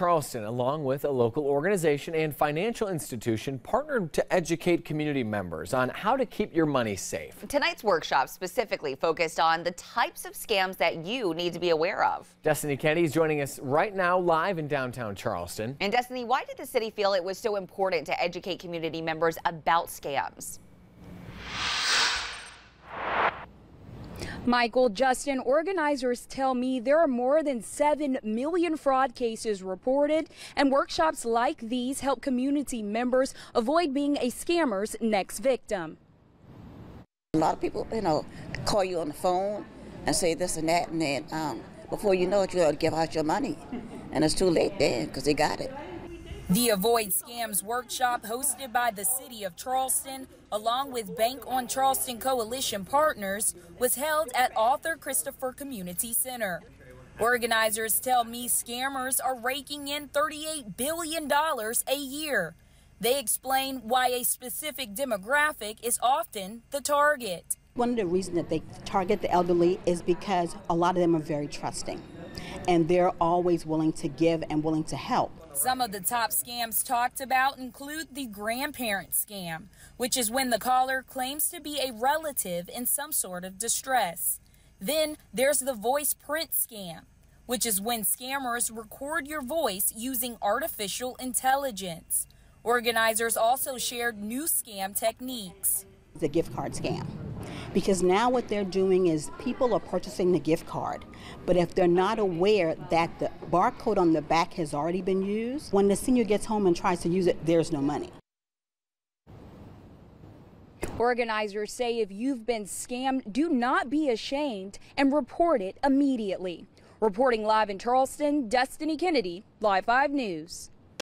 Charleston, along with a local organization and financial institution, partnered to educate community members on how to keep your money safe. Tonight's workshop specifically focused on the types of scams that you need to be aware of. Destiny Kennedy is joining us right now live in downtown Charleston. And Destiny, why did the city feel it was so important to educate community members about scams? Michael, Justin, organizers tell me there are more than 7 million fraud cases reported, and workshops like these help community members avoid being a scammer's next victim. A lot of people, you know, call you on the phone and say this and that, and then um, before you know it, you'll give out your money. And it's too late then because they got it. The Avoid Scams workshop, hosted by the City of Charleston, along with Bank on Charleston Coalition partners, was held at Arthur Christopher Community Center. Organizers tell me scammers are raking in $38 billion a year. They explain why a specific demographic is often the target. One of the reasons that they target the elderly is because a lot of them are very trusting and they're always willing to give and willing to help. Some of the top scams talked about include the grandparent scam, which is when the caller claims to be a relative in some sort of distress. Then there's the voice print scam, which is when scammers record your voice using artificial intelligence. Organizers also shared new scam techniques. The gift card scam because now what they're doing is people are purchasing the gift card, but if they're not aware that the barcode on the back has already been used, when the senior gets home and tries to use it, there's no money. Organizers say if you've been scammed, do not be ashamed and report it immediately. Reporting live in Charleston, Destiny Kennedy, Live 5 News.